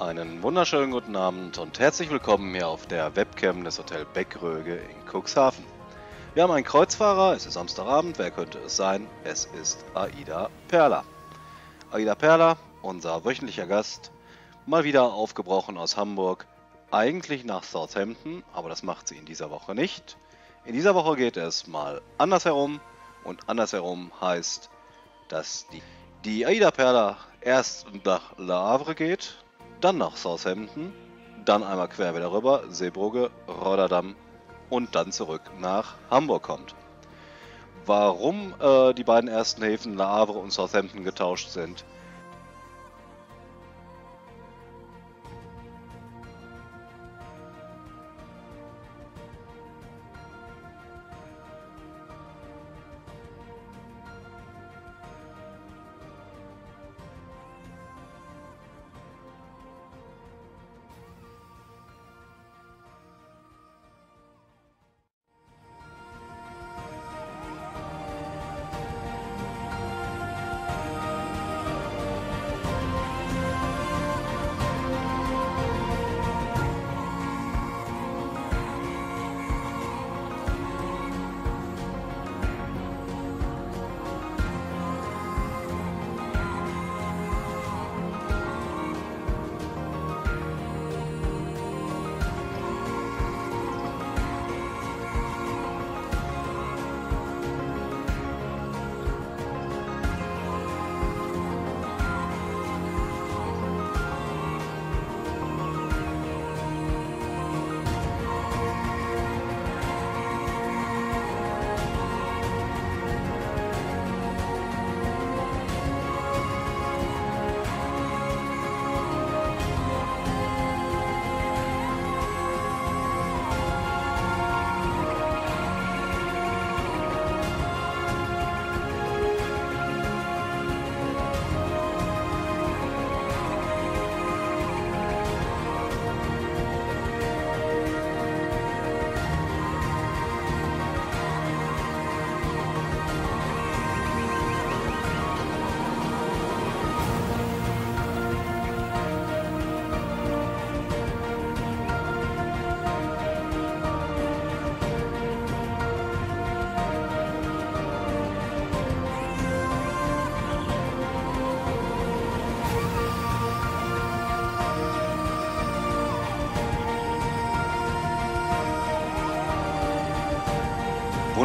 Einen wunderschönen guten Abend und herzlich willkommen hier auf der Webcam des Hotel Beckröge in Cuxhaven. Wir haben einen Kreuzfahrer, es ist Samstagabend, wer könnte es sein? Es ist Aida Perla. Aida Perla, unser wöchentlicher Gast, mal wieder aufgebrochen aus Hamburg, eigentlich nach Southampton, aber das macht sie in dieser Woche nicht. In dieser Woche geht es mal andersherum und andersherum heißt, dass die, die Aida Perla erst nach La Havre geht, dann nach Southampton, dann einmal quer wieder rüber, Seebrugge, Rotterdam und dann zurück nach Hamburg kommt. Warum äh, die beiden ersten Häfen La Havre und Southampton getauscht sind,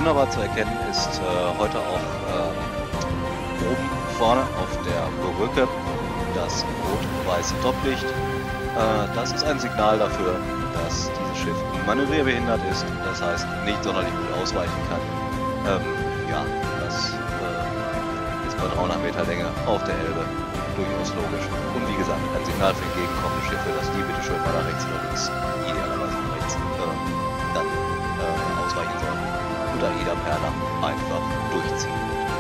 wunderbar zu erkennen ist äh, heute auch äh, oben vorne auf der Brücke das rot-weiße Toplicht. Äh, das ist ein Signal dafür, dass dieses Schiff manövrierbehindert ist, das heißt nicht sonderlich gut ausweichen kann. Ähm, ja, das äh, ist bei 300 Meter Länge auf der Elbe durchaus logisch. Und wie gesagt, ein Signal für entgegenkommende Schiffe, dass die bitte schön mal nach rechts oder links, idealerweise nach rechts, äh, dann äh, ausweichen sollen Ida Perla einfach durchziehen.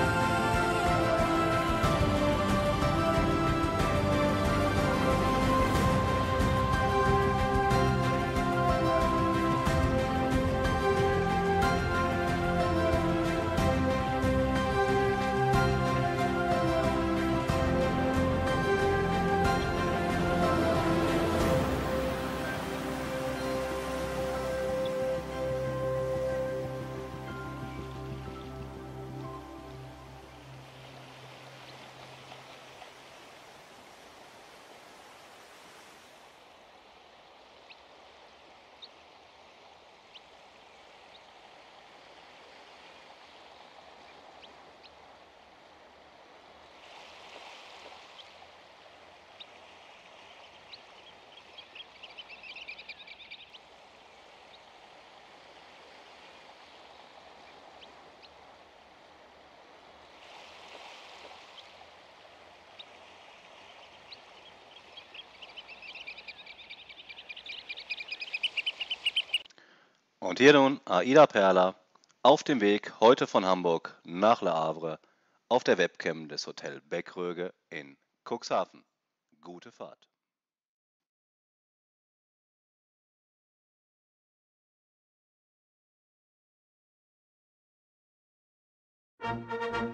Und hier nun Aida Perla auf dem Weg heute von Hamburg nach Le Havre auf der Webcam des Hotel Beckröge in Cuxhaven. Gute Fahrt. Musik